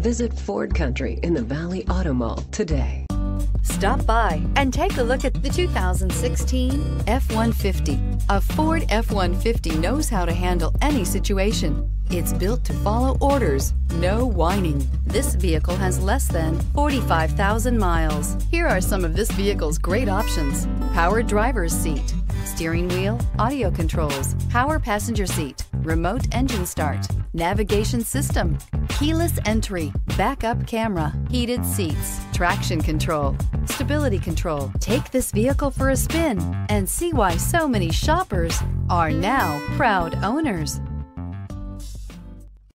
Visit Ford Country in the Valley Auto Mall today. Stop by and take a look at the 2016 F-150. A Ford F-150 knows how to handle any situation. It's built to follow orders, no whining. This vehicle has less than 45,000 miles. Here are some of this vehicle's great options. Power driver's seat, steering wheel, audio controls, power passenger seat, remote engine start, navigation system, keyless entry, backup camera, heated seats, traction control, stability control. Take this vehicle for a spin and see why so many shoppers are now proud owners.